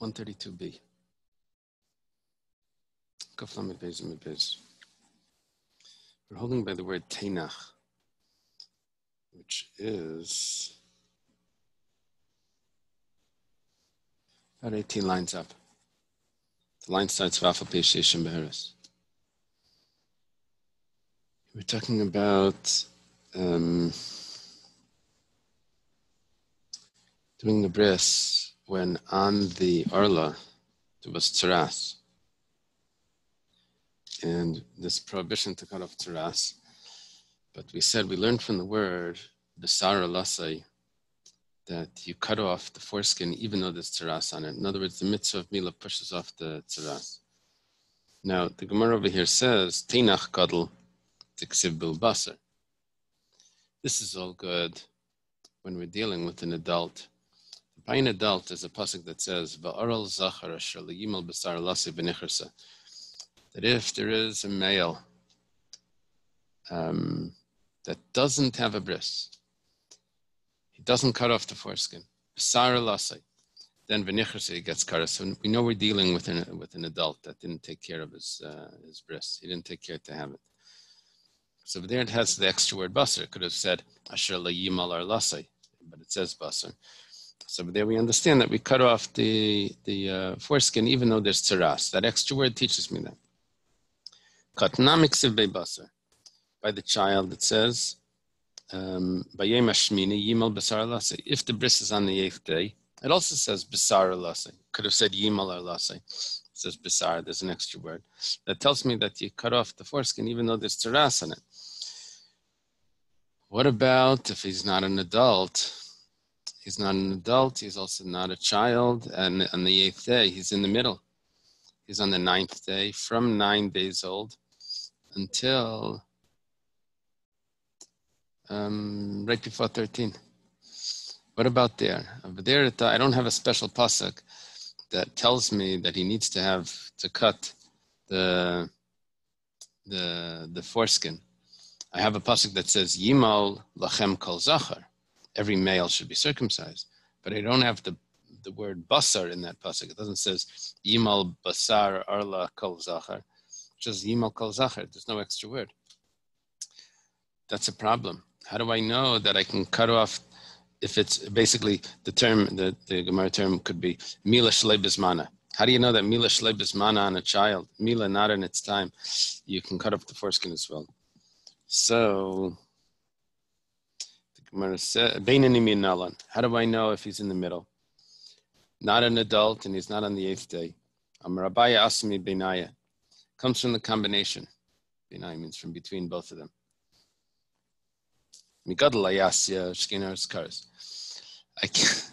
132b. We're holding by the word tenach, which is about 18 lines up. The line starts with Alpha Sheshim Beheres. We're talking about um, doing the bris when on the Arla there was tzaras. And this prohibition to cut off tzaras. But we said we learned from the word besara lasai that you cut off the foreskin even though there's tzaras on it. In other words, the mitzvah of mila pushes off the tzaras. Now the Gemara over here says tinach gadol tiksiv basar. This is all good when we're dealing with an adult an adult, there's a pasuk that says, "Va'aral zachar asher leyimal b'sar lasi b'nichrasa." That if there is a male um, that doesn't have a bris, he doesn't cut off the foreskin, b'sar lasi, then v'nichrasa he gets cut. So we know we're dealing with an with an adult that didn't take care of his uh, his bris. He didn't take care to have it. So there it has the extra word basar. It could have said asher ar lasi, but it says basar. So there we understand that we cut off the, the uh, foreskin even though there's tzaras. That extra word teaches me that. basar. By the child, it says, um, if the bris is on the eighth day, it also says besar lase. Could have said yimal lase. It says besar, there's an extra word. That tells me that you cut off the foreskin even though there's tzaras on it. What about if he's not an adult? He's not an adult. He's also not a child. And on the eighth day, he's in the middle. He's on the ninth day, from nine days old until um, right before 13. What about there? Over there, I don't have a special pasuk that tells me that he needs to have to cut the the the foreskin. I have a pasuk that says Yimal lachem kol zachar every male should be circumcised. But I don't have the the word basar in that pasuk. It doesn't says yimal basar arla kol zachar. Just yimal kol zachar. There's no extra word. That's a problem. How do I know that I can cut off if it's basically the term, the, the Gemara term could be mila shlebizmana. How do you know that mila shlebizmana on a child, mila not in its time, you can cut off the foreskin as well. So how do I know if he's in the middle? Not an adult and he's not on the eighth day. Amarabaya Asmi Benaya. Comes from the combination. Benaya means from between both of them. I can't,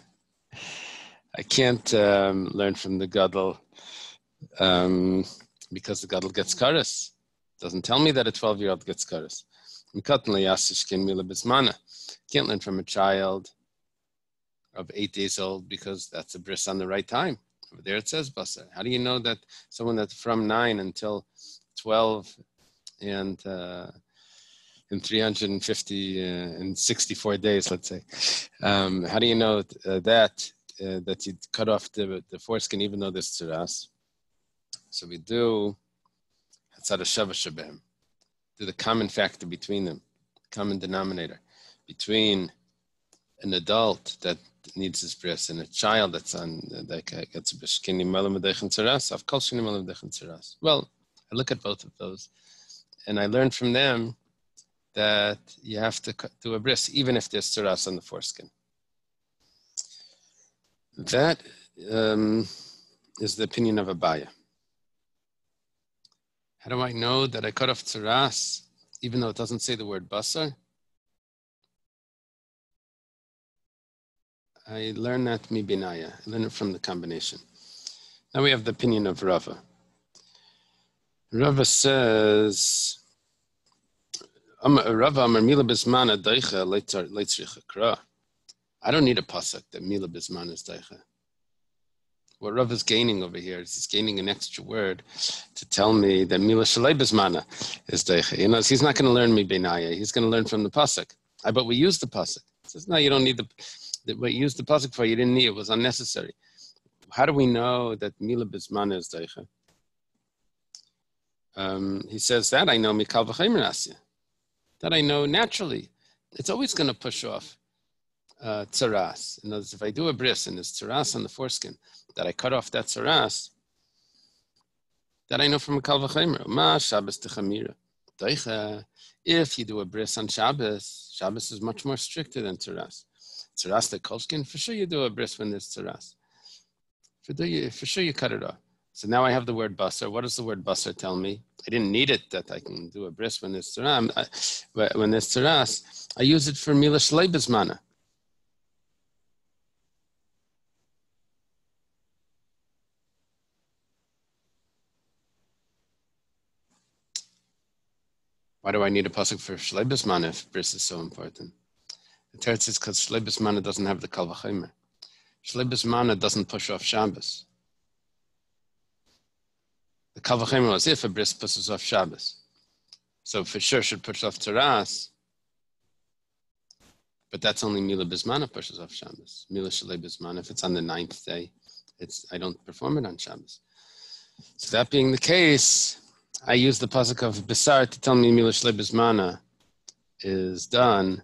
I can't um, learn from the Gadol um, because the Gadol gets karas. Doesn't tell me that a 12 year old gets karas. Can't learn from a child of eight days old because that's a bris on the right time. Over there it says basar. How do you know that someone that's from nine until 12 and uh, in 350 uh, and 64 days, let's say, um, how do you know uh, that uh, that you cut off the, the foreskin even though there's tzaras? So we do do the common factor between them, common denominator between an adult that needs his bris and a child that's on that gets a bris. Well, I look at both of those, and I learned from them that you have to do a bris even if there's tzaras on the foreskin. That um, is the opinion of Abaya. How do I know that I cut off tzaras even though it doesn't say the word basar? I learned that binaya. I learned it from the combination. Now we have the opinion of Rava. Rava says, Rava Mila Bismana Daicha Leitzricha I don't need a pasuk that Mila Bismana is Daicha. What Rav is gaining over here is he's gaining an extra word to tell me that Mila Shalei is Daicha. You know, he's not going to learn me Binaya. He's going to learn from the pasuk. I, but we use the pasuk. He says, no, you don't need the what you used the pasuk for, you didn't need it was unnecessary. how do we know that Mila Bismana is Deicha? Um, he says that I know Mikal That I know naturally. It's always going to push off uh, tzaras. In other words, if I do a bris and there's tzaras on the foreskin, that I cut off that tzaras, that I know from Mikal V'chaymer. Ma Shabbos Techamira. If you do a bris on Shabbos, Shabbos is much more stricter than tzaras. Tzaras the for sure you do a bris when there's tzaras. For, you, for sure you cut it off. So now I have the word basar. What does the word basar tell me? I didn't need it that I can do a bris when there's tzaras. When there's tzaras, I use it for mila mana. Why do I need a pasuk for Shleibisman if bris is so important? The teretz is because Shleibismana doesn't have the kalvachimer. Shleibismana doesn't push off Shabbos. The kalvachimer was if a bris pushes off Shabbos. So for sure should push off Tzaras. But that's only Mila Bismana pushes off Shabbos. Mila Shalei Bismana, if it's on the ninth day, it's I don't perform it on Shabbos. So that being the case, I use the pasuk of Besar to tell me Milish Lebizmana is done,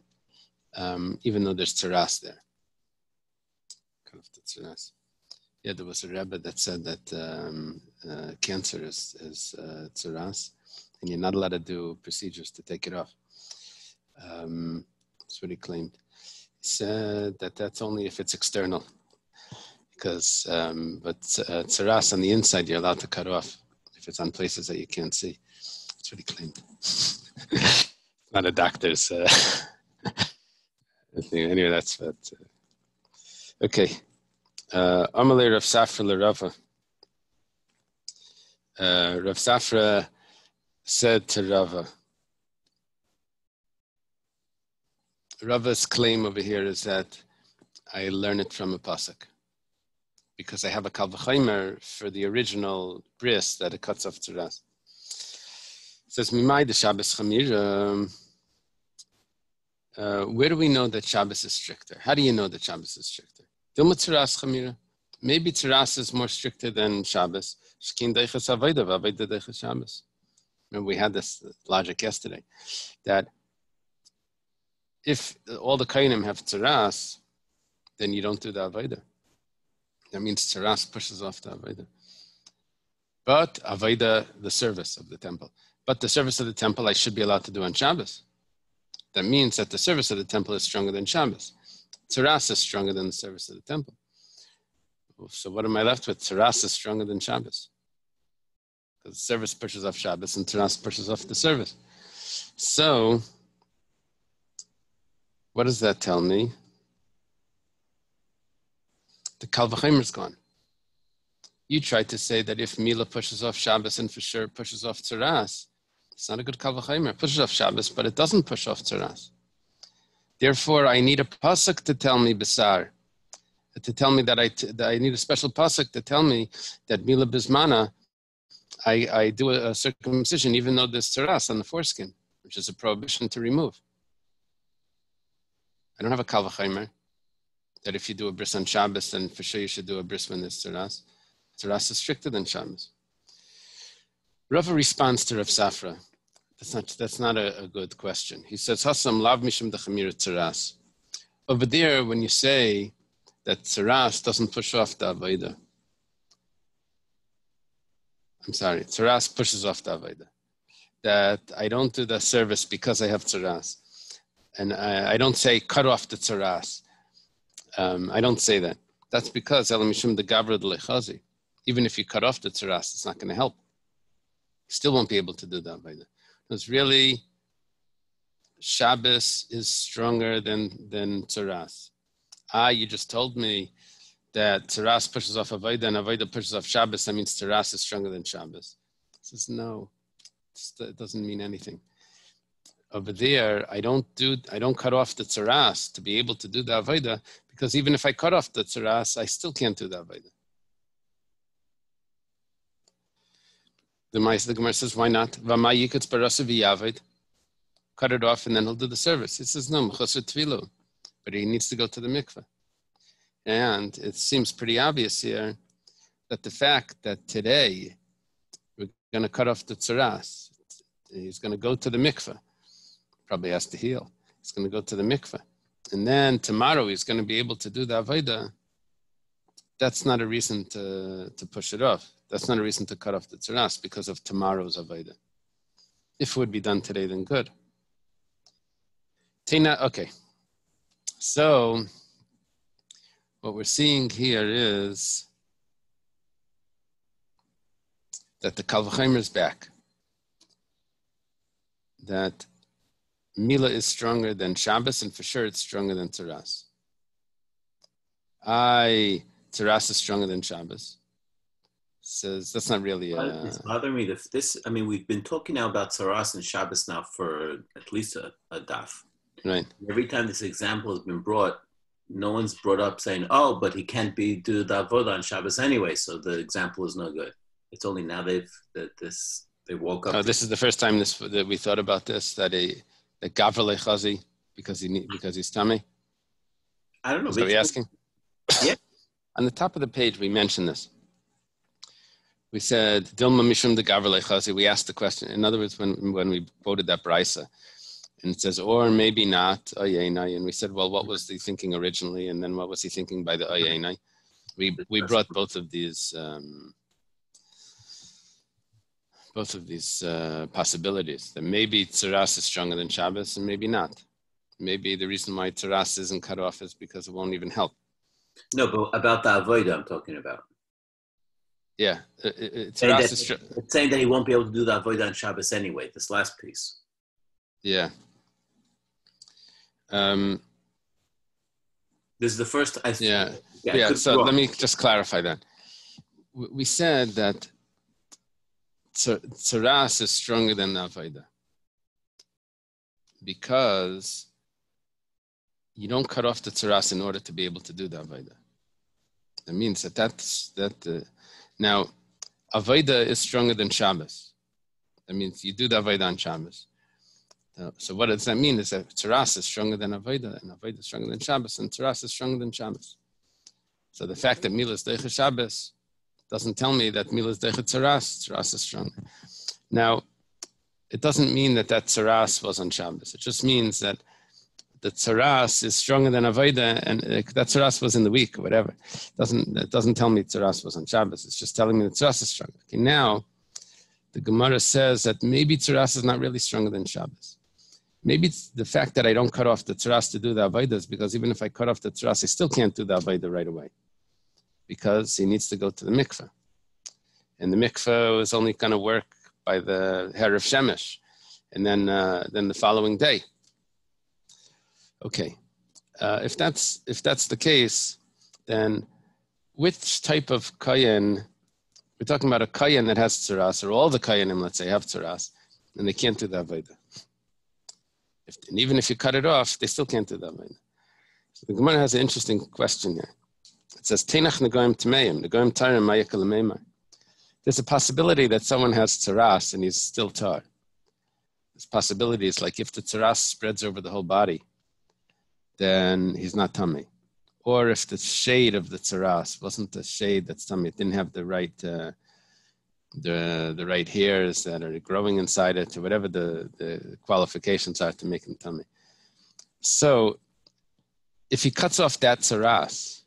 um, even though there's tzaras there. Yeah, there was a Rebbe that said that um, uh, cancer is, is uh, and you're not allowed to do procedures to take it off. Um, that's what he claimed. He said that that's only if it's external, because um, but uh, tzaras on the inside you're allowed to cut off if it's on places that you can't see. That's what he claimed. Not a doctor's. Uh, anyway, that's that. Uh, okay. Uh, Amalei Rav Safra Larava. Uh, Rav Safra said to Rava, Rava's claim over here is that I learn it from a pasuk because I have a kalvachaimer for the original bris that it cuts off tzuras. It says, Mimai the Shabbos Chamir. Uh, where do we know that Shabbos is stricter? How do you know that Shabbos is stricter? Chamira. Maybe tzuras is more stricter than Shabbos. Shkin deichas avayda v'avayda deichas Shabbos. Remember, we had this logic yesterday that if all the kainim have tzuras, then you don't do the avayda. That means tzaras pushes off the Aveda. But Aveda, the service of the temple. But the service of the temple I should be allowed to do on Shabbos. That means that the service of the temple is stronger than Shabbos. Tzaras is stronger than the service of the temple. So what am I left with? Tzaras is stronger than Shabbos. Because the service pushes off Shabbos and Tzaras pushes off the service. So, what does that tell me? the Kalvachimer is gone. You tried to say that if Mila pushes off Shabbos and for sure pushes off Tzaras, it's not a good Kalvachimer. It pushes off Shabbos, but it doesn't push off Tzaras. Therefore, I need a pasuk to tell me Besar, to tell me that I, t- that I need a special pasuk to tell me that Mila Bismana, I, I do a, a, circumcision even though there's Tzaras on the foreskin, which is a prohibition to remove. I don't have a Kalvachimer that if you do a bris on Shabbos, then for sure you should do a bris when there's tzaras. Tzaras is stricter than Shabbos. Rava responds to Rav Safra. That's not, that's not a, a good question. He says, Hasam lav mishim dechamir tzaras. Over there, when you say that tzaras doesn't push off the Avaida, I'm sorry, tzaras pushes off the Avaida. That I don't do the service because I have tzaras. And I, I don't say cut off the tzaras um, I don't say that. That's because Elamishum the Lechazi. Even if you cut off the tzaras, it's not going to help. Still won't be able to do that by the. It's really Shabbos is stronger than than tzaras. Ah, you just told me that tzaras pushes off Avaida and Avaida pushes off Shabbos. That means tzaras is stronger than Shabbos. Says no, it doesn't mean anything over there, I don't do, I don't cut off the tzaras to be able to do the avodah because even if I cut off the tzaras, I still can't do the avodah. The Ma'is, the Gemara says, why not? Cut it off and then he'll do the service. He says, no, but he needs to go to the mikveh. And it seems pretty obvious here that the fact that today we're going to cut off the tzaras, he's going to go to the mikveh, probably has to heal. He's going to go to the mikveh. And then tomorrow he's going to be able to do the avodah. That's not a reason to, to push it off. That's not a reason to cut off the tzaras because of tomorrow's avodah. If it would be done today, then good. Tina, okay. So what we're seeing here is that the Kalvachimer is back. That Mila is stronger than Shabbos, and for sure it's stronger than Tzaras. I Tzaras is stronger than Shabbos. Says that's not really. A, it's uh, bothering me. That this, I mean, we've been talking now about Tzaras and Shabbos now for at least a, a daf. Right. Every time this example has been brought, no one's brought up saying, "Oh, but he can't be do the avodah on Shabbos anyway," so the example is no good. It's only now they've that this they woke up. Oh, this is the first time this that we thought about this that a that Gavra Chazi because he because he's tummy. I don't know. Is that what you're asking? Yeah. On the top of the page, we mentioned this. We said Dilma Mishum de We asked the question. In other words, when when we quoted that brisa, and it says or maybe not Ayenai, and we said, well, what was he thinking originally, and then what was he thinking by the Ayenai? We we brought both of these. Um, both of these uh, possibilities that maybe tzaras is stronger than Shabbos and maybe not. Maybe the reason why tzaras isn't cut off is because it won't even help. No, but about the avodah I'm talking about. Yeah, uh, uh saying that, saying that he won't be able to do the avodah on Shabbos anyway. This last piece. Yeah. Um, this is the first. I yeah, yeah. yeah so let me just clarify that. We said that tzaras is stronger than Avaida because you don't cut off the tzaras in order to be able to do the Avaida. That means that that's that. Uh, now, Avaida is stronger than Shabbos. That means you do the Avaida on Shabbos. So what does that mean? Is that Tzaras is stronger than Avaida, and Avaida is stronger than Shabbos, and Tzaras is stronger than Shabbos. So the fact that Milah is Deicha Shabbos doesn't tell me that Milah is Deicha Tzaras, Tzaras is stronger. Now, it doesn't mean that that Tzaras was on Shabbos. It just means that the Tzaras is stronger than Avaida, and uh, that Tzaras was in the week or whatever. It doesn't, it doesn't tell me Tzaras was on Shabbos. It's just telling me that Tzaras is stronger. Okay, now, the Gemara says that maybe Tzaras is not really stronger than Shabbos. Maybe it's the fact that I don't cut off the tzaras to do the avodas because even if I cut off the tzaras, I still can't do the avodah right away because he needs to go to the mikveh. And the mikveh is only going to work by the hair of Shemesh and then, uh, then the following day. Okay, uh, if, that's, if that's the case, then which type of kayan, we're talking about a kayan that has tzaras, or all the kayanim, let's say, have tzaras, and they can't do the avodah. If, and even if you cut it off, they still can't do that. So the Gemara has an interesting question here. It says, Tenach negoim tmeim, negoim tarim mayakal There's a possibility that someone has tzaras and he's still tar. This possibility is like if the tzaras spreads over the whole body, then he's not tummy. Or if the shade of the tzaras wasn't the shade that's tummy, it didn't have the right uh, the the right hairs that are growing inside it, or whatever the, the qualifications are to make him tummy. So, if he cuts off that tzaras,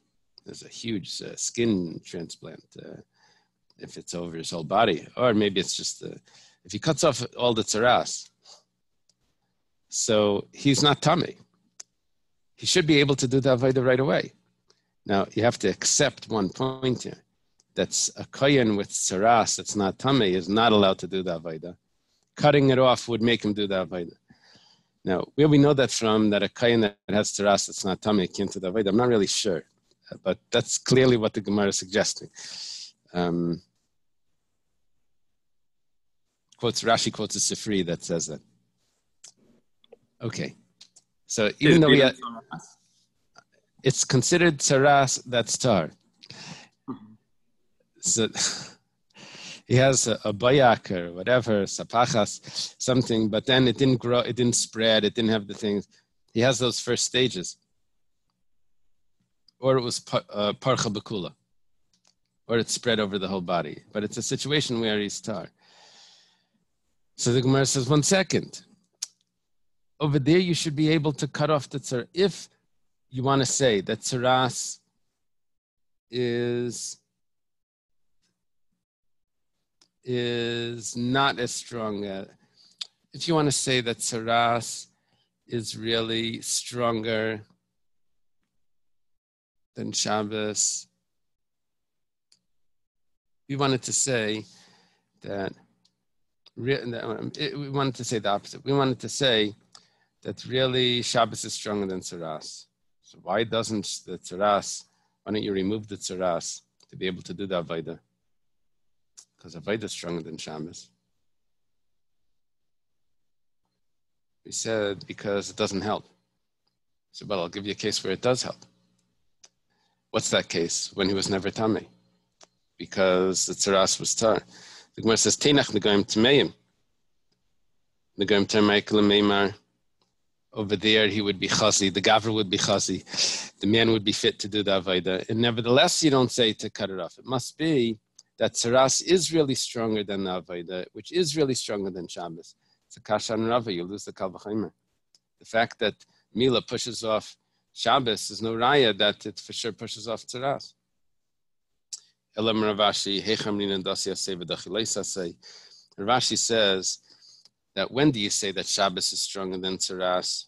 there's a huge uh, skin transplant. Uh, if it's over his whole body, or maybe it's just if he cuts off all the tzaras, so he's not tummy. He should be able to do the avodah right away. Now you have to accept one point here that's a kohen with saras that's not tummy is not allowed to do the avodah. Cutting it off would make him do the avodah. Now, where we know that from, that a kohen that has saras that's not tummy can't do the avodah, I'm not really sure, but that's clearly what the Gemara is suggesting. Um, quotes Rashi quotes a Sifri that says that. Okay, so even though we, ha- it's considered saras that's tar so he has a, a bayak or whatever, sapachas, something, but then it didn't grow, it didn't spread, it didn't have the things. He has those first stages. Or it was uh, parcha bakula. or it's spread over the whole body. But it's a situation where he's tar. So the Gemara says, one second. Over there, you should be able to cut off the tzar. If you want to say that tzaras is is not as strong. Uh, if you want to say that tzaras is really stronger than Shabbos, we wanted to say that um, we wanted to say the opposite. We wanted to say that really Shabbos is stronger than Tzaras. So why doesn't the Tzaras, why don't you remove the Tzaras to be able to do the Avaida? Because Avaida is stronger than Shabbos. We said because it doesn't help. So, well, I'll give you a case where it does help. What's that case? When he was never tummy, because the tzaras was tar. The Gemara says, Tenach negoim tmeim. Negoim termeik Over there, he would be chazi. The gavra would be chazi. The man would be fit to do the avodah. And nevertheless, you don't say to cut it off. It must be that tzaras is really stronger than the avodah, which is really stronger than Shabbos. It's a kashan rava. You lose the kalvachimer. The fact that Mila pushes off Shabbos is no raya that it for sure pushes off tzaras. Rav Ashi says that when do you say that Shabbos is stronger than Tzaras?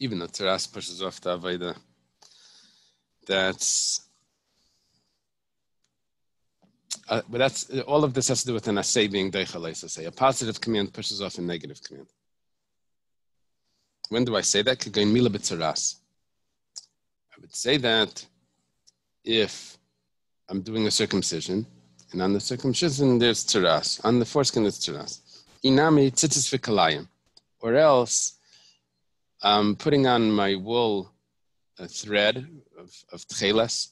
Even though Tzaras pushes off the Avaida, that's uh, but that's all of this has to do with an assay being deichal say a positive command pushes off a negative command. When do I say that? mila b'tzaras. I would say that if I'm doing a circumcision, and on the circumcision there's tzaras, on the foreskin there's tzaras. Inami tzitzis v'kalayim. Or else I'm putting on my wool a thread of, of tchelas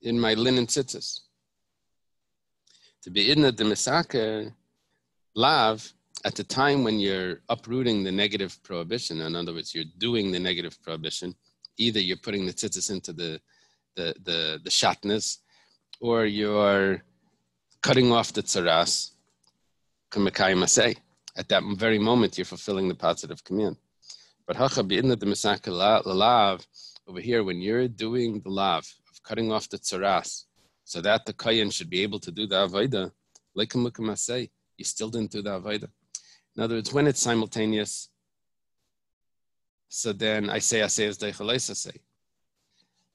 in my linen tzitzis. To be in the misaka lav, at the time when you're uprooting the negative prohibition, in other words, you're doing the negative prohibition, either you're putting the tzitzis into the the the, the shatnas, or you're cutting off the tzaras, at that very moment you're fulfilling the positive command. But the over here, when you're doing the lav of cutting off the tzaras, so that the kayan should be able to do the avodah, like a you still didn't do the avodah. In other words, when it's simultaneous, so then I say I say as deichales say.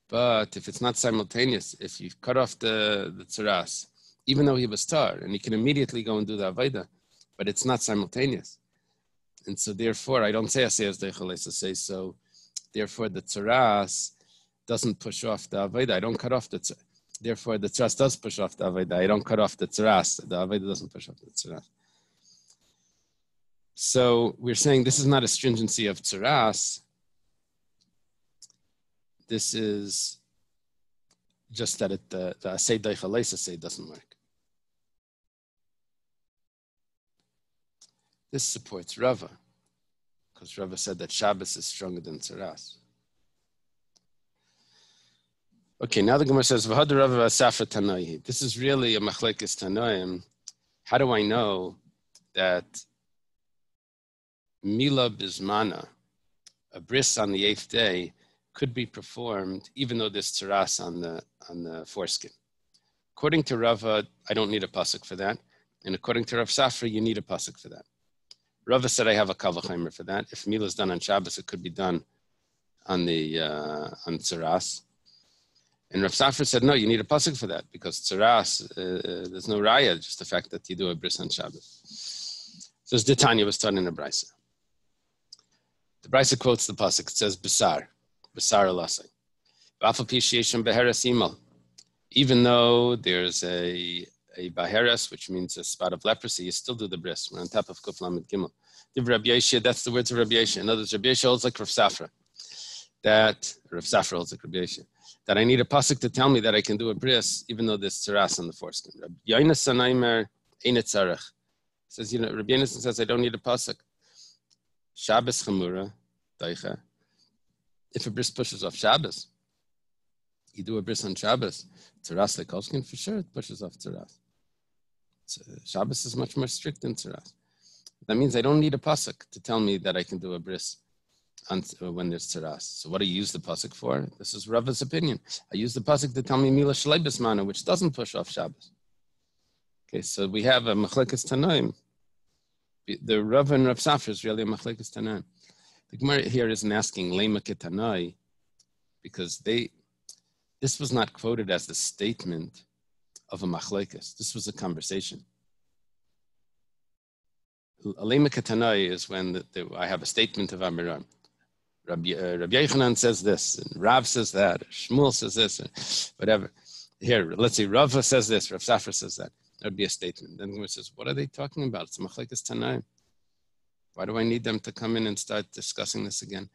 But if it's not simultaneous, if you cut off the, the tzaras, even though he was tar, and he can immediately go and do the avodah, but it's not simultaneous. And so therefore, I don't say as deichales say, so therefore the tzaras doesn't push off the avodah. I don't cut off the tzaras. Therefore, the tzaras does push off the avodah. I don't cut off the tzaras. The avodah doesn't push off the tzaras. So we're saying this is not a stringency of tzaras. This is just that it, the, the asay daichalesa say doesn't work. This supports Rava, because Rava said that Shabbos is stronger than tzaras. Okay, now the Gemara says, This is really a machlekes tanoim. How do I know that Mila Bismana, a bris on the eighth day, could be performed even though there's tzaras on the, on the foreskin. According to Rava, I don't need a pasuk for that. And according to Rav Safra, you need a pasuk for that. Rava said I have a kavachaimer for that. If Mila is done on Shabbos, it could be done on the uh, on tzaras. And Rav Safra said, no, you need a pasuk for that because tzaras, uh, uh, there's no raya, just the fact that you do a bris on Shabbos. So the Tanya was taught in a brisa. The Brisa quotes the pasuk. It says "Besar, Besar alasai." Even though there's a a baheres, which means a spot of leprosy, you still do the bris. We're on top of Kuflam Gimel. That's the words of Rabbi Yoshiya. In other words, Rabbi Yoshiya holds like Rav Safra. That Rav Safra holds like Rabbi Yoshiya. That I need a pasuk to tell me that I can do a bris, even though there's tzaras on the foreskin. Rabbi Aimer Einet Says, you know, Rabbi Yonasan says I don't need a pasuk Shabbos chamura daicha. If a bris pushes off Shabbos, you do a bris on Shabbos, tzaras lekolskin for sure it pushes off tzaras. So Shabbos is much more strict than tzaras. That means I don't need a pasuk to tell me that I can do a bris on, uh, when there's tzaras. So what do you use the pasuk for? This is Rava's opinion. I use the pasuk to tell me mila shleibis mana, which doesn't push off Shabbos. Okay, so we have a machlekes tanoim. The Rav and Rav Safra is really a machlekes tanoim. The Gemara here isn't asking lema ketanai because they this was not quoted as the statement of a machlekes. This was a conversation. Alema Katanai is when the, the, I have a statement of Amoraim. Rabbi, uh, Rabbi Yochanan says this, and Rav says that, Shmuel says this, and whatever. Here, let's see, Rav says this, Rav Safra says that. That would be a statement. Then Gemara says, what are they talking about? It's Machlekes Tanaim. Why do I need them to come in and start discussing this again?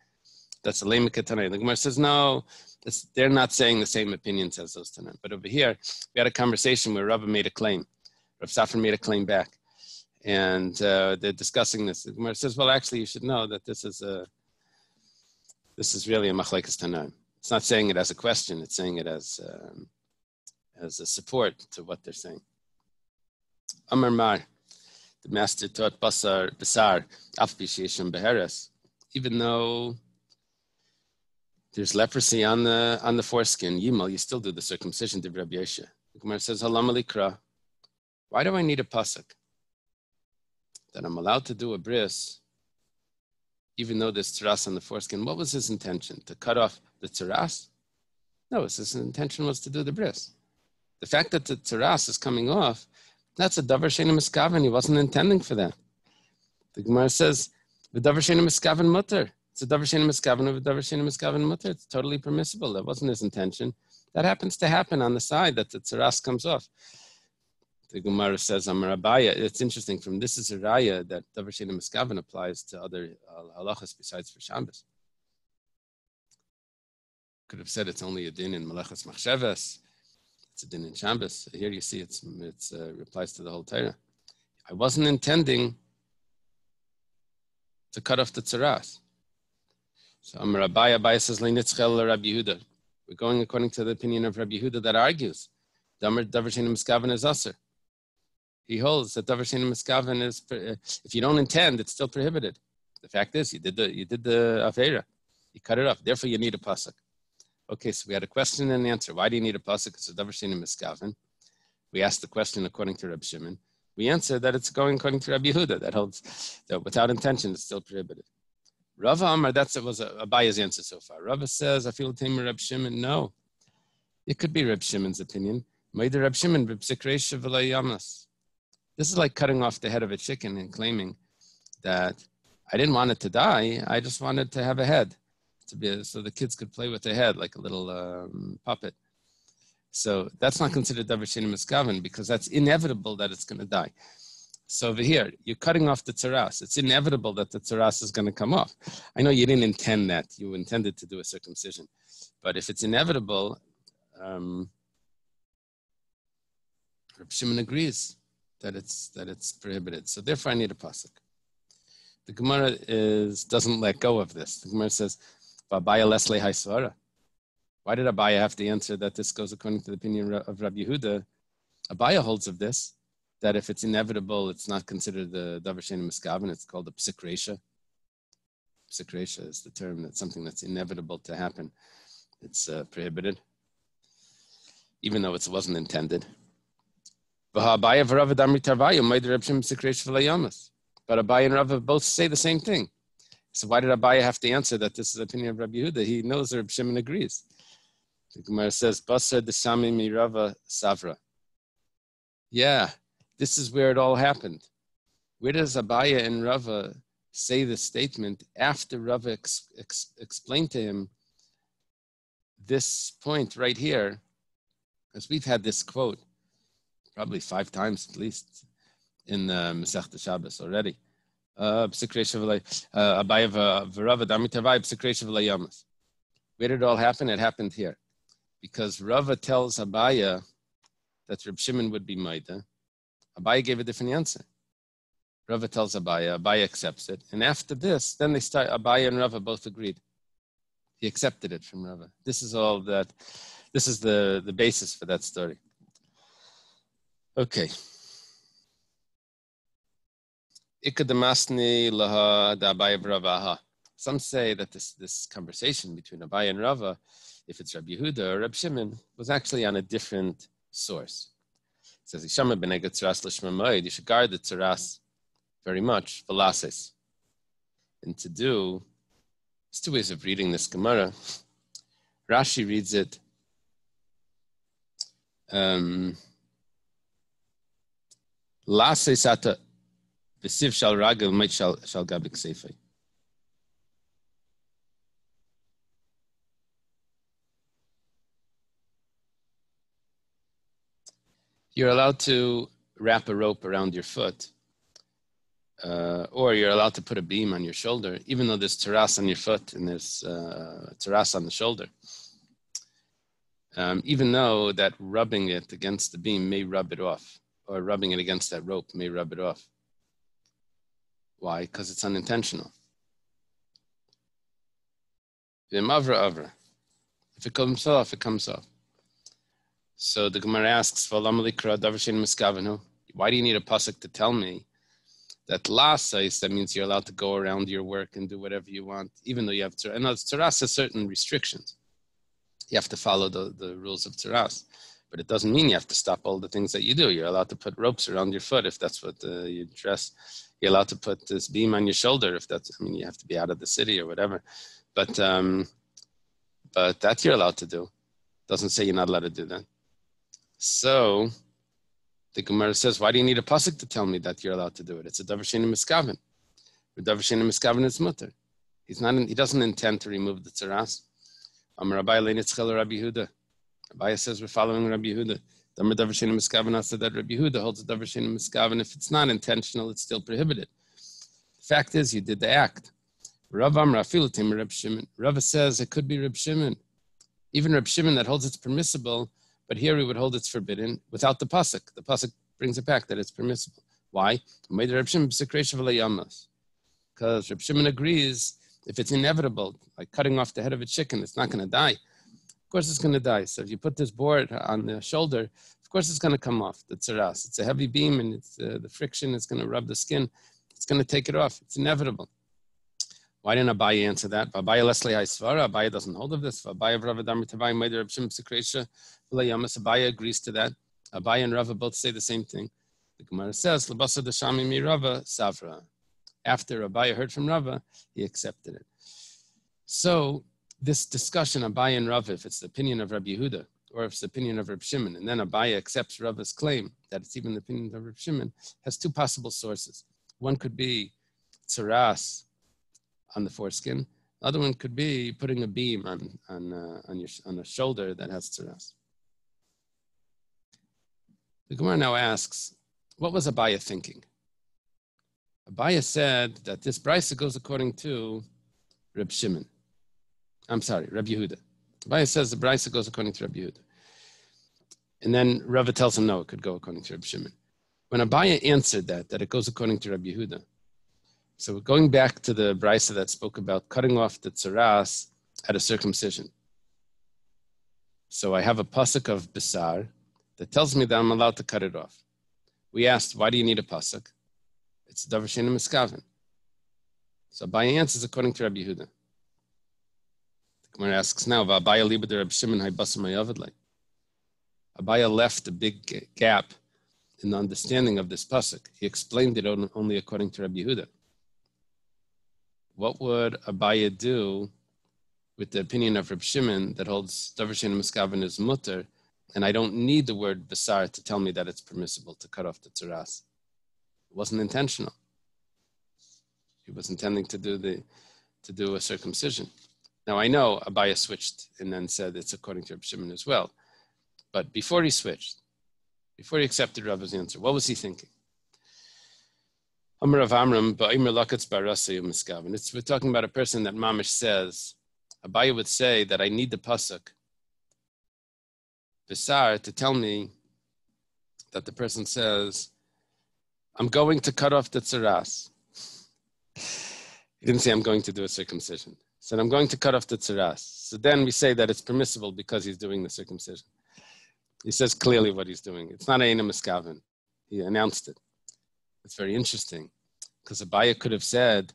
That's a lame Tanai. The Gemara says, no, they're not saying the same opinions as those Tanaim. But over here, we had a conversation where Rav made a claim. Rav Safra made a claim back. And uh, they're discussing this. The Gemara says, well, actually, you should know that this is a this is really a machlekes tanaim. It's not saying it as a question; it's saying it as um, as a support to what they're saying. Amar Mar, the master taught basar basar afbishishim beheres, even though there's leprosy on the on the foreskin, yimal, you still do the circumcision. The Rabbi Yeshe. The Gemara says, Halam alikra. Why do I need a pasuk? That I'm allowed to do a bris even though there's tzaras on the foreskin. What was his intention? To cut off the tzaras? No, his intention was to do the bris. The fact that the tzaras is coming off, that's a davar sheni miskaven. He wasn't intending for that. The Gemara says, the davar sheni miskaven mutter. It's a davar sheni miskaven of a davar sheni miskaven mutter. It's totally permissible. That wasn't his intention. That happens to happen on the side that the tzaras comes off the Gemara says Amar Abaya. It's interesting. From this is a raya that Davar Shena Miskavan applies to other halachas besides for Shabbos. Could have said it's only a din in Malachas Machshavas. It's a din in Shabbos. Here you see it's it's uh, replies to the whole Torah. I wasn't intending to cut off the tzaras. So Amar Abaya, Abaya says Leinitzchel Rabbi Yehuda. We're going according to the opinion of Rabbi Yehuda that argues. Davar Shena Miskavan is usher he holds that davar shenim miskaven is uh, if you don't intend, it's still prohibited. The fact is, you did the you did the avera, you cut it off. Therefore, you need a pasuk. Okay, so we had a question and an answer. Why do you need a pasuk? Because I've never seen a miskaven. We asked the question according to Reb Shimon. We answered that it's going according to Rabbi Yehuda that holds that without intention it's still prohibited. Rava Amar, that's it was a, a biased answer so far. Rava says, I feel tamer Reb Shimon. No, it could be Reb Shimon's opinion. Reb Shimon. This is like cutting off the head of a chicken and claiming that I didn't want it to die. I just wanted to have a head to be so the kids could play with their head like a little um, puppet. So that's not considered davar miskaven because that's inevitable that it's going to die. So over here, you're cutting off the tzaras. It's inevitable that the tzaras is going to come off. I know you didn't intend that. You intended to do a circumcision. But if it's inevitable, um, Shimon agrees that it's that it's prohibited. So therefore, I need a pasuk. The Gemara is doesn't let go of this. The Gemara says, "Babaya lesle haisvara." Why did Abaya have to answer that this goes according to the opinion of Rabbi Yehuda? Abaya holds of this that if it's inevitable, it's not considered the davar sheni miskaven. It's called the psikresha. Psikresha is the term that's something that's inevitable to happen. It's uh, prohibited, even though it wasn't intended. But Abaye and Rava both say the same thing. So why did Abaye have to answer that this is the opinion of Rabbi Yehuda? He knows Rabbi Shimon agrees. The Gemara says, Basar Deshami Mirava Savra. Yeah, this is where it all happened. Where does Abaya and Rava say the statement after Rava ex- ex- explained to him this point right here? Because we've had this quote probably five times at least in uh, Masech Shabbos already. Where did it all happen? It happened here. Because Rava tells Abaya that Reb Shimon would be Maida. Abaya gave a different answer. Rava tells Abaya, Abaya accepts it. And after this, then they start, Abaya and Rava both agreed. He accepted it from Rava. This is all that, this is the, the basis for that story. Okay. Laha Some say that this, this conversation between Abaya and Rava, if it's Rabbi Yehuda or Rabbi Shimon, was actually on a different source. It says, You should guard the tzaras very much, philosophy. And to do, there's two ways of reading this Gemara. Rashi reads it um, Lase sata v'siv shal ragel might shal gabik seifei. You're allowed to wrap a rope around your foot uh, or you're allowed to put a beam on your shoulder, even though there's tzaras on your foot and there's uh, on the shoulder. Um, even though that rubbing it against the beam may rub it off, or rubbing it against that rope may rub it off. Why? Because it's unintentional. If it comes off, it comes off. So the Gemara asks, why do you need a pasuk to tell me that lasais, that means you're allowed to go around your work and do whatever you want, even though you have to. And Tzaras has certain restrictions. You have to follow the, the rules of Tzaras. But it doesn't mean you have to stop all the things that you do. You're allowed to put ropes around your foot if that's what uh, you dress. You're allowed to put this beam on your shoulder if that's, I mean, you have to be out of the city or whatever. But, um, but that you're allowed to do. Doesn't say you're not allowed to do that. So, the Gemara says, why do you need a pasuk to tell me that you're allowed to do it? It's a davar miskaven. Davar miskaven, it's mutter. He's not. In, he doesn't intend to remove the tzaras. Amar Rabbi Leinitzchel Rabbi Yehuda. Rabbi says we're following Rabbi Yehuda. Damar davar miskaven. said that Rabbi Yehuda holds davar miskaven. If it's not intentional, it's still prohibited. The fact is, you did the act. Rav Amar Afilutim Reb says it could be Reb Shimon. Even Reb Shimon that holds it's permissible but here we would hold it's forbidden without the pasuk. The pasuk brings it back that it's permissible. Why? Because Reb Shimon agrees if it's inevitable, like cutting off the head of a chicken, it's not going to die. Of course, it's going to die. So if you put this board on the shoulder, of course, it's going to come off. The tzaras. It's a heavy beam, and it's uh, the friction is going to rub the skin. It's going to take it off. It's inevitable. Why didn't Abaye answer that? Abaye Leslie Haisvara. Abaye doesn't hold of this. Abaye Ravadam Tavai Meder Reb Shimon Sekresha Yamas. Abaye agrees to that. Abaye and Rava both say the same thing. The Gemara says, Labasa Dashami Mi Rava Savra. After Abaye heard from Rava, he accepted it. So this discussion, Abaye and Rava, if it's the opinion of Rabbi Yehuda, or if it's the opinion of Rabbi Shimon, and then Abaye accepts Rava's claim that it's even the opinion of Rabbi Shimon, has two possible sources. One could be tzaras, on the foreskin. The other one could be putting a beam on on uh, on your on a shoulder that has tzaras. The Gemara now asks, what was Abaya thinking? Abaya said that this brisa goes according to Reb Shimon. I'm sorry, Reb Yehuda. Abaya says the brisa goes according to Reb Yehuda. And then Rava tells him no, it could go according to Reb Shimon. When Abaya answered that, that it goes according to Reb Yehuda, so we're going back to the brisa that spoke about cutting off the tzaras at a circumcision. So I have a pasuk of Bisar that tells me that I'm allowed to cut it off. We asked, why do you need a pasuk? It's davar shena miskaven. So Abaye answers according to Rabbi Yehuda. Gemara asks now, Rabbi haybasim Abaye left a big gap in the understanding of this pasuk. He explained it only according to Rabbi Yehuda what would Abaya do with the opinion of Reb Shimon that holds Davar Muskavin is mutter, and I don't need the word basar to tell me that it's permissible to cut off the tzaras. It wasn't intentional. He was intending to do the to do a circumcision. Now I know Abaya switched and then said it's according to Reb Shimon as well. But before he switched, before he accepted Rabbi's answer, what was he thinking? It's we're talking about a person that Mamish says, Abaye would say that I need the pasuk, Visar, to tell me that the person says I'm going to cut off the tzaras. He didn't say I'm going to do a circumcision. Said I'm going to cut off the tzaras. So then we say that it's permissible because he's doing the circumcision. He says clearly what he's doing. It's not Aina Miskaven. He announced it. It's very interesting because Abaya could have said,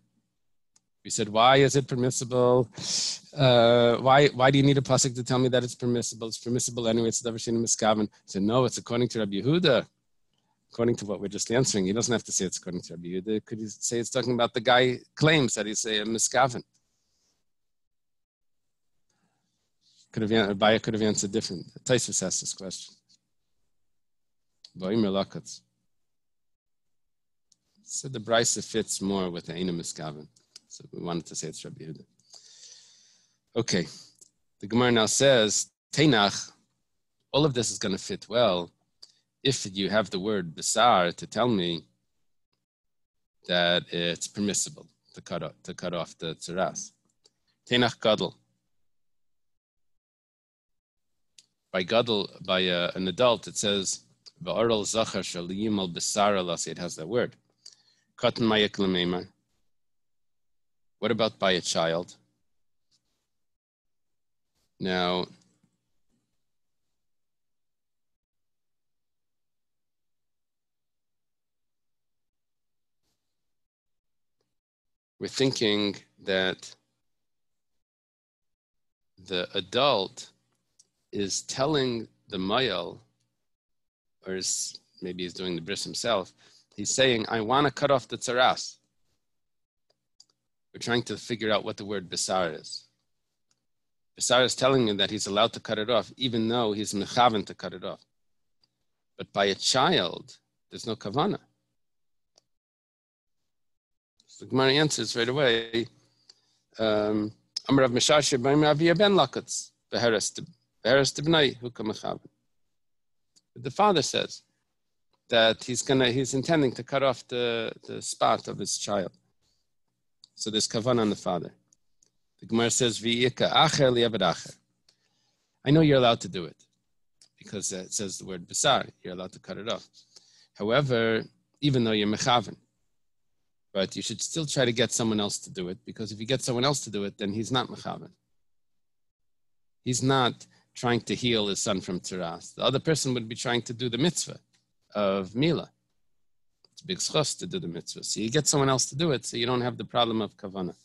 we said, why is it permissible? Uh, why why do you need a pasuk to tell me that it's permissible? It's permissible anyway. It's never seen Miskaven. Said, no, it's according to Rabbi Yehuda. According to what we're just answering, he doesn't have to say it's according to Rabbi Yehuda. Could he say it's talking about the guy claims that he's a Miskaven? Could have Abaya could have answered different. Taisus asked this question. So the brisa fits more with the Eina Miskaven. So we wanted to say it's Rabbi Yehuda. Okay, the Gemara now says, Teinach, all of this is going to fit well if you have the word Basar to tell me that it's permissible to cut off, to cut off the tzaras. Teinach Gadol. By Gadol, by uh, an adult, it says, Va'aral Zachar Shaliyim al Basar It has that word. What about by a child? Now, we're thinking that the adult is telling the mayal, or is, maybe he's doing the bris himself, he's saying, I want to cut off the tzaras. We're trying to figure out what the word Bisar is. Bisar is telling him that he's allowed to cut it off, even though he's mechavan to cut it off. But by a child, there's no kavana. So the Gemara answers right away. Um, The father says that he's gonna he's intending to cut off the, the spot of his child. So there's kavan on the father. The Gemara says. I know you're allowed to do it because it says the word basar. You're allowed to cut it off. However, even though you're mechavan, but you should still try to get someone else to do it because if you get someone else to do it, then he's not mechavan. He's not trying to heal his son from tzaras. The other person would be trying to do the mitzvah of mila. It's big schos to do the mitzvah. So you get someone else to do it, so you don't have the problem of kavana.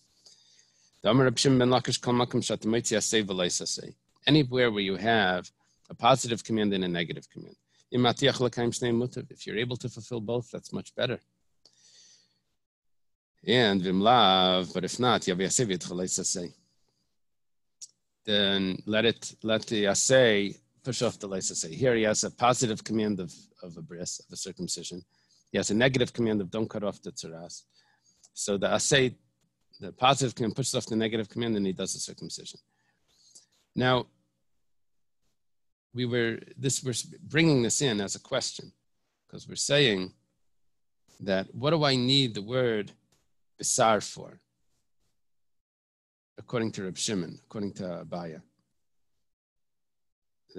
Anywhere where you have a positive command and a negative command. If you're able to fulfill both, that's much better. And vimlav, but if not, then let it let the assay push off the leisase. Here he has a positive command of, of a bris, of a circumcision. He has a negative command of don't cut off the tzaras. So the assay, the positive command pushes off the negative command and he does the circumcision. Now, we were this we're bringing this in as a question because we're saying that what do I need the word bisar for? According to Reb Shimon, according to Abaya.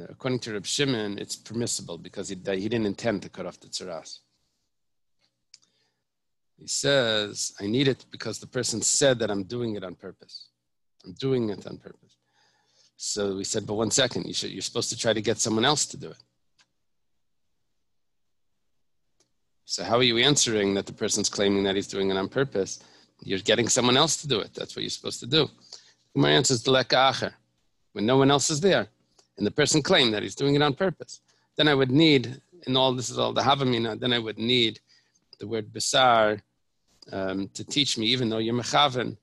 According to Reb Shimon, it's permissible because he, he didn't intend to cut off the tzaras. He says, I need it because the person said that I'm doing it on purpose. I'm doing it on purpose. So we said, but one second, you should, you're supposed to try to get someone else to do it. So how are you answering that the person's claiming that he's doing it on purpose? You're getting someone else to do it. That's what you're supposed to do. My answer is the leka when no one else is there, and the person claimed that he's doing it on purpose. Then I would need, and all this is all the havamina. Then I would need the word besar um, to teach me, even though you're mechaven,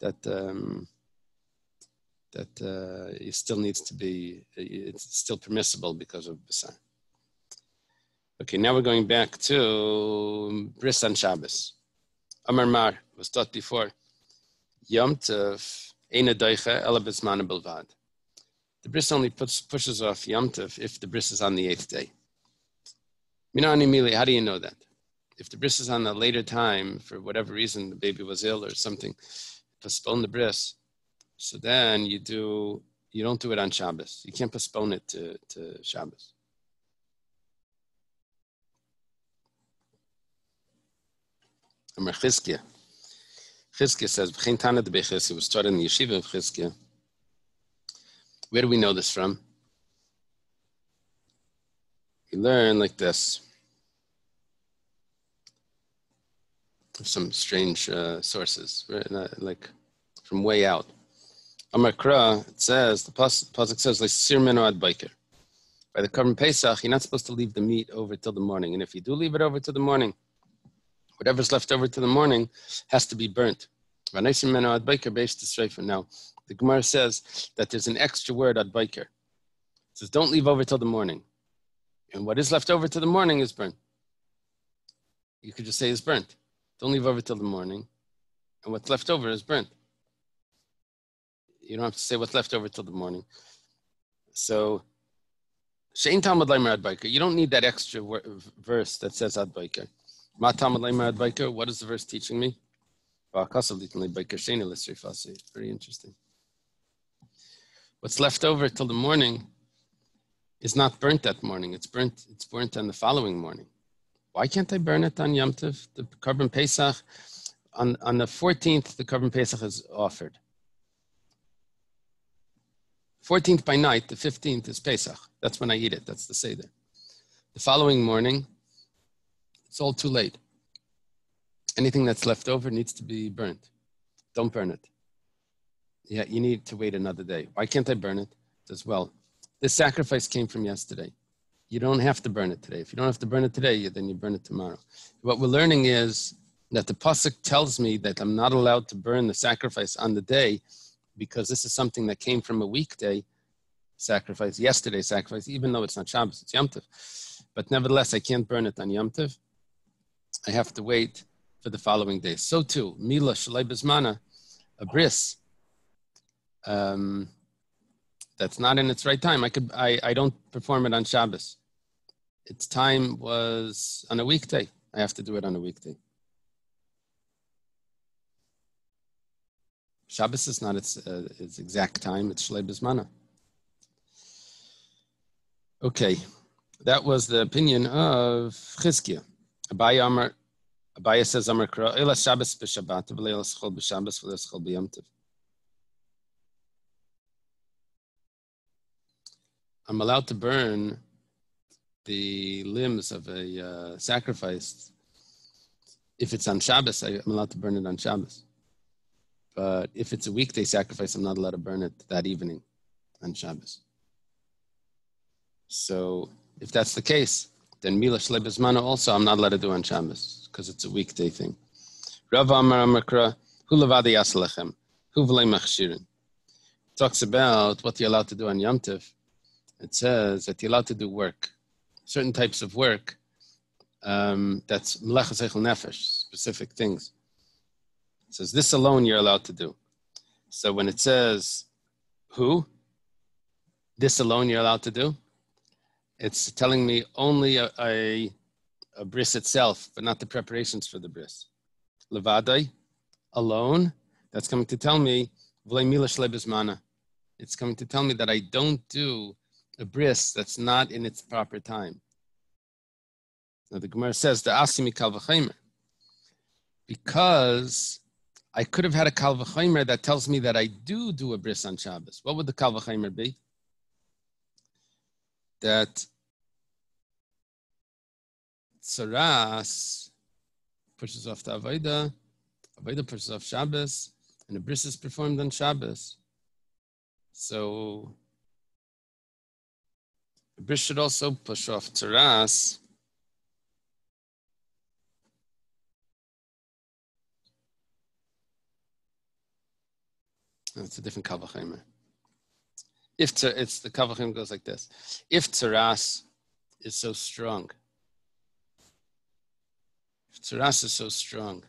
that um, that uh, it still needs to be, it's still permissible because of besar. Okay, now we're going back to Bris and Shabbos. Amar Mar was taught before. Yom Tov, Eina Doicha, Ela Belvad. The bris only puts, pushes off Yom Tov if the bris is on the eighth day. Minani how do you know that? if the bris is on a later time for whatever reason, the baby was ill or something, postpone the bris. So then you do you don't do it on Shabbos. You can't postpone it to, to Shabbos. Amar Chizkiah. Chizkiah says, Bechizkiah was started in the yeshiva of Chizkiah. Where do we know this from? We learn like this. Some strange uh, sources, right? like from way out. Amar Kra, it says, the Pasuk says, like Sir ad Biker. By the Korban Pesach, you're not supposed to leave the meat over till the morning. And if you do leave it over till the morning, whatever's left over to the morning has to be burnt. Now, the Gemara says that there's an extra word ad biker. It says, don't leave over till the morning. And what is left over to the morning is burnt. You could just say is burnt. Don't leave over till the morning. And what's left over is burnt. You don't have to say what's left over till the morning. So Shein Talmud Leimer Ad Biker. You don't need that extra verse that says Ad What is the verse teaching me? Very interesting. What's left over till the morning is not burnt that morning. It's burnt. It's burnt on the following morning. Why can't I burn it on Yom Tov? The Korban Pesach on on the 14th. The Korban Pesach is offered. 14th by night, the 15th is Pesach. That's when I eat it. That's the Seder. The following morning, it's all too late. Anything that's left over needs to be burnt. Don't burn it. Yeah, you need to wait another day. Why can't I burn it as well? This sacrifice came from yesterday. You don't have to burn it today. If you don't have to burn it today, then you burn it tomorrow. What we're learning is that the pasuk tells me that I'm not allowed to burn the sacrifice on the day because this is something that came from a weekday sacrifice, yesterday sacrifice, even though it's not Shabbos, it's Yom Tov. But nevertheless, I can't burn it on Yom Tov. I have to wait for the following day. So too, Mila Shalai Bismana, a bris, um, that's not in its right time. I could I, I don't perform it on Shabbos. Its time was on a weekday. I have to do it on a weekday. Shabbos is not its, uh, its exact time, it's Shlei Bismana. Okay, that was the opinion of Chizkiah. Abaya, says, Amar Kra, Ela Shabbos b'Shabbat, schol b'Shabbos, schol b'Yom I'm allowed to burn the limbs of a uh, sacrifice. If it's on Shabbos, I, I'm allowed to burn it on Shabbos. But if it's a weekday sacrifice, I'm not allowed to burn it that evening on Shabbos. So if that's the case, then Mila Shlebizmana also I'm not allowed to do on Shabbos because it's a weekday thing. Rav Amar Amakra, Hulavadi Yasalechem, Huvlay Machshirin. Talks about what you're allowed to do on Yom Tov. It says that you're allowed to do work, certain types of work um, that's Melechas Nefesh, specific things It says this alone you're allowed to do. So when it says who, this alone you're allowed to do, it's telling me only a, a, a bris itself, but not the preparations for the bris. Levadai, alone, that's coming to tell me, it's coming to tell me that I don't do a bris that's not in its proper time. Now the Gemara says the asimi because I could have had a Kal V'chaimer that tells me that I do do a bris on Shabbos. What would the Kal V'chaimer be? That Tzaras pushes off the Avodah, Avodah pushes off Shabbos, and a bris is performed on Shabbos. So a bris should also push off Tzaras That's a different Kavachimer. If it's the Kavachim goes like this. If Tzaras is so strong, if Tzaras is so strong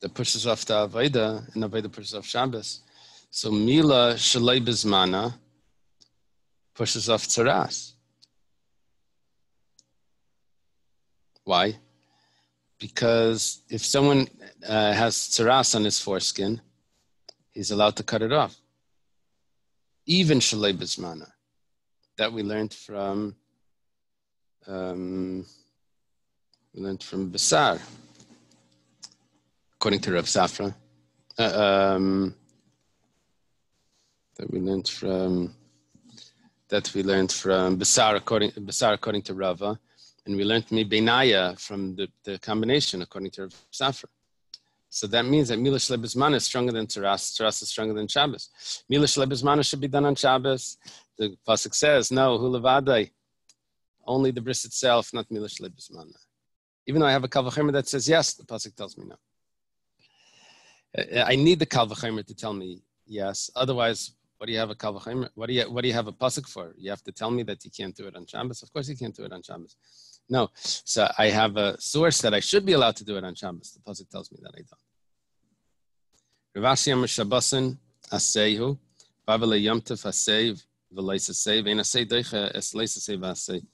that pushes off the Avaida and Avaida pushes off Shabbos, so Mila Shalei Bizmana pushes off Tzaras. Why? Because if someone uh, has Tzaras on his foreskin, he's allowed to cut it off. Even Shalei Bismana, that we learned from um, we learned from Basar. according to Rav Safra. Uh, um, that we learned from that we learned from Basar according Basar according to Rava, and we learned me Benaya from the, the combination according to Rav Safra. So that means that Mila Shlebizmana is stronger than Tzaras, Tzaras is stronger than Shabbos. Mila Shlebizmana should be done on Shabbos. The Pasuk says, no, Hulavadai, only the bris itself, not Mila Shlebizmana. Even though I have a Kalvachimer that says yes, the Pasuk tells me no. Uh, uh, I need the Kalvachimer to tell me yes. Otherwise, what do you have a Kalvachimer? What do you what do you have a pasuk for? You have to tell me that you can't do it on Shabbos. Of course, you can't do it on Shabbos. No, so I have a source that I should be allowed to do it on Shabbos. The pasuk tells me that I don't. Rav Ashi Shabbosin Asehu Bavale Yomtiv Asev V'Leisa Sev Ein Asei Deicha Es Sev Asei.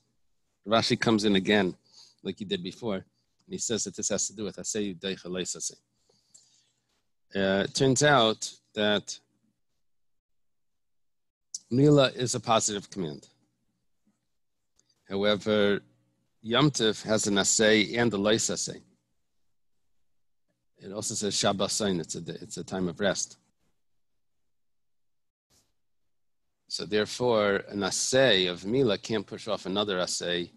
Rashi comes in again, like he did before, and he says that this has to do with Asei Deicha Leisa Sev. Uh, it turns out that Mila is a positive command. However, Yomtiv has an assay and a leis assay. It also says Shabbasain, it's a, it's a time of rest. So therefore, an assay of Mila can't push off another assay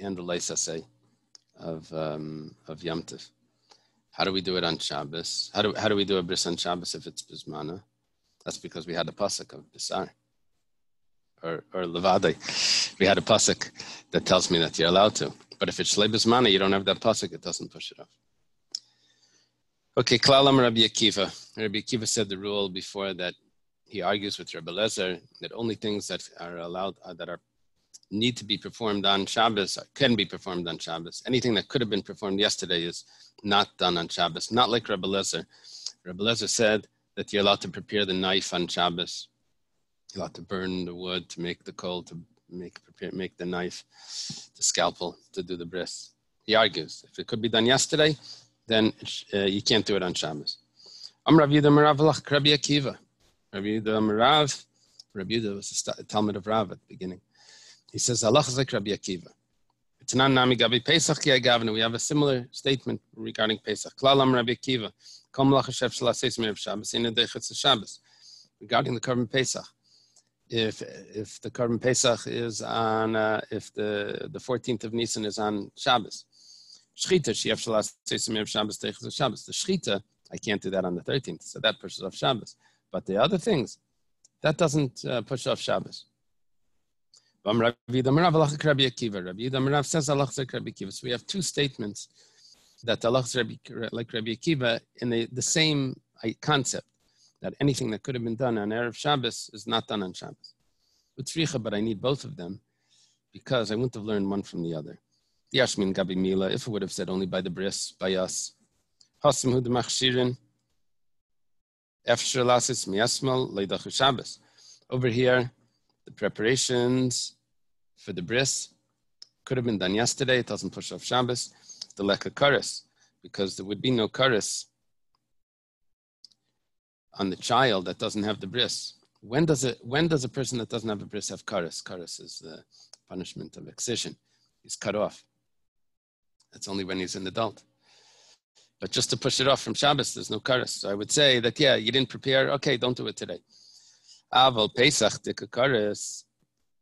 and a leis assay of, um, of Yomtiv. How do we do it on Shabbos? How do, how do we do a bris on Shabbos if it's bismana? That's because we had a pasuk of Bisar or, or Levade. We had a pasuk that tells me that you're allowed to. But if it's Shlebismana, you don't have that pasuk, it doesn't push it off. Okay, Klalam Rabbi Akiva. Rabbi Akiva said the rule before that he argues with Rabbi Lezer that only things that are allowed, uh, that are need to be performed on Shabbos can be performed on Shabbos. Anything that could have been performed yesterday is not done on Shabbos. Not like Rabbi Lezer. Rabbi Lezer said that you're allowed to prepare the knife on Shabbos. You're allowed to burn the wood to make the coal, to make prepare make the knife, the scalpel to do the bris. He argues if it could be done yesterday, then uh, you can't do it on Shabbos. I'm Rav Yehuda Merav Rabbi Akiva. Rav Yehuda Merav, Rabbi Yehuda was a Talmud of Rav at the beginning. He says, Allah is Rabbi Akiva. It's not Nami Gabi Pesach Gavna. We have a similar statement regarding Pesach. Klalam Rabbi Akiva. Regarding the Korban Pesach, if if the Korban Pesach is on uh, if the the 14th of Nisan is on Shabbos, Shchita Seisim Shabbos Shabbos. The Shchita I can't do that on the 13th, so that pushes off Shabbos. But the other things, that doesn't uh, push off Shabbos. So we have two statements that Allah like Rabbi Akiva in the, the same concept that anything that could have been done on Erev Shabbos is not done on Shabbos. But I need both of them because I wouldn't have learned one from the other. The Yashmin Gabi Mila, if it would have said only by the bris, by us. Hasim Hud Machshirin, Efshir Lasis Miasmal Leidachu Shabbos. Over here, the preparations for the bris could have been done yesterday. It doesn't push off Shabbos the leka karis, because there would be no karis on the child that doesn't have the bris. When does it? When does a person that doesn't have a bris have karis? Karis is the punishment of excision. He's cut off. It's only when he's an adult. But just to push it off from Shabbos, there's no karis. So I would say that yeah, you didn't prepare. Okay, don't do it today. Aval Pesach karis,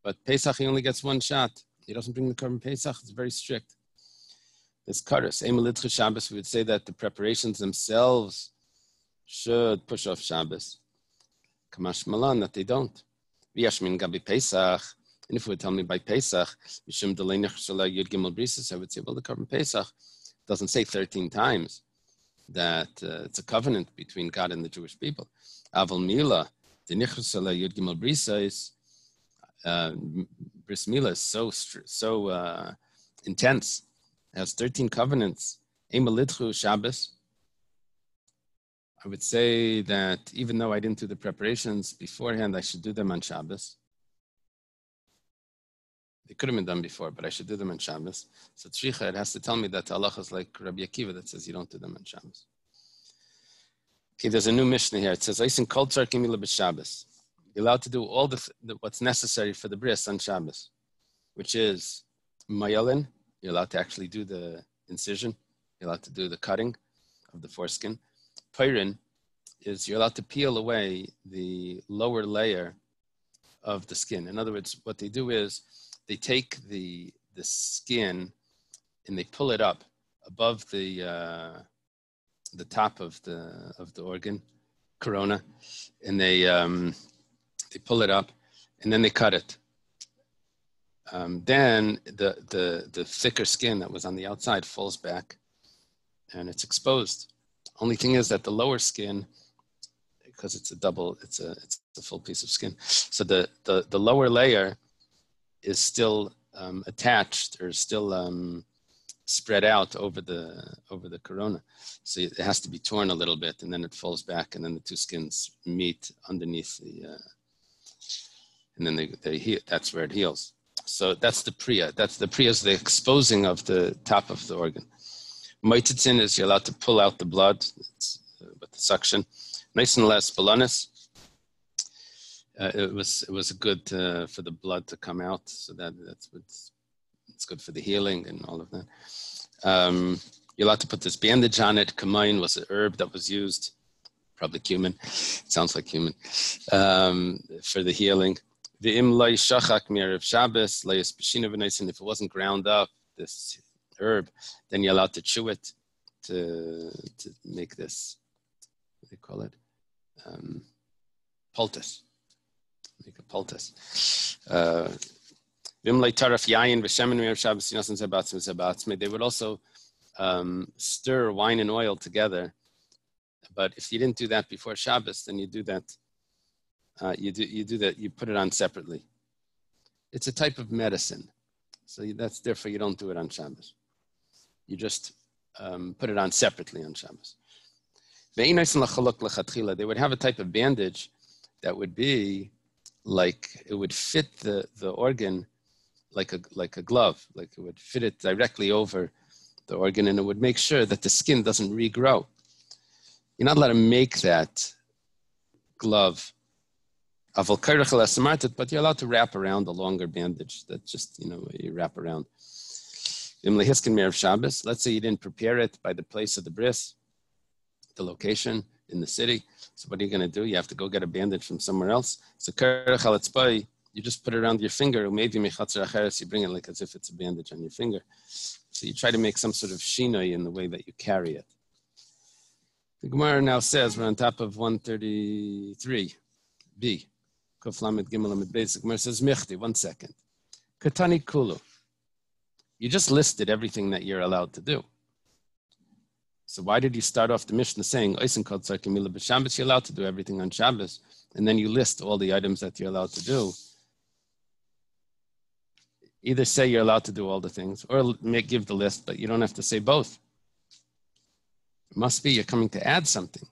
but Pesach he only gets one shot. He doesn't bring the korban Pesach. It's very strict this. Emelitcha Shabbos, we would say that the preparations themselves should push off Shabbos. Kamash Malan, that they don't. V'yashmin gabi Pesach. And if it would tell me by Pesach, Mishim Delenich Shalai Yud Gimel Brisis, I would say, well, the korban Pesach doesn't say 13 times that uh, it's a covenant between God and the Jewish people. Aval Mila, the Nichus Yud Gimel Brisis, uh, Bris Mila is so, so uh, intense has 13 covenants. Emelitchu Shabbos. I would say that even though I didn't do the preparations beforehand, I should do them on Shabbos. They could have been done before, but I should do them on Shabbos. So Tzricha, it has to tell me that Allah is like Rabbi Akiva that says you don't do them on Shabbos. Okay, there's a new Mishnah here. It says, Aisin kol tzarkim Shabbos. You're allowed to do all the, the, what's necessary for the bris on Shabbos, which is mayalin, you're allowed to actually do the incision. You're allowed to do the cutting. of the foreskin. Pyrin is you're allowed to peel away the lower layer of the skin. In other words, what they do is they take the the skin and they pull it up above the uh, the top of the of the organ corona, and they um, they pull it up, and then they cut it. Um, then the the the thicker skin that was on the outside falls back, and it's exposed. Only thing is that the lower skin, because it's a double, it's a it's a full piece of skin. So the the the lower layer is still um, attached or still um, spread out over the over the corona. So it has to be torn a little bit, and then it falls back, and then the two skins meet underneath the, uh, and then they they heal. That's where it heals. So that's the priya. That's the priya is the exposing of the top of the organ. Moititzin is you're allowed to pull out the blood uh, with the suction. Nice and less balanis. Uh, it was it was good uh, for the blood to come out, so that that's what's it's good for the healing and all of that. Um, you're allowed to put this bandage on it. Kamain was an herb that was used, probably cumin. sounds like cumin um, for the healing. The imlay shachak of Shabbos, and if it wasn't ground up, this herb, then you're allowed to chew it to to make this. What do they call it? Um, poultice. Make a poultice. Uh, they would also um, stir wine and oil together. But if you didn't do that before Shabbos, then you do that. Uh, you do you do that. You put it on separately. It's a type of medicine, so that's therefore you don't do it on Shabbos. You just um, put it on separately on Shabbos. They would have a type of bandage that would be like it would fit the, the organ like a like a glove, like it would fit it directly over the organ, and it would make sure that the skin doesn't regrow. You're not allowed to make that glove but you're allowed to wrap around a longer bandage that just you know you wrap around. Let's say you didn't prepare it by the place of the bris, the location in the city. So what are you going to do? You have to go get a bandage from somewhere else. So you just put it around your finger. or Maybe you bring it like as if it's a bandage on your finger. So you try to make some sort of shinoi in the way that you carry it. The Gemara now says we're on top of 133 B. Koflamet Gimel Basic. Gemara says Michti. One second. Katani Kulu. You just listed everything that you're allowed to do. So why did you start off the Mishnah saying Tzar You're allowed to do everything on Shabbos, and then you list all the items that you're allowed to do either say you're allowed to do all the things or make, give the list, but you don't have to say both. It must be you're coming to add something.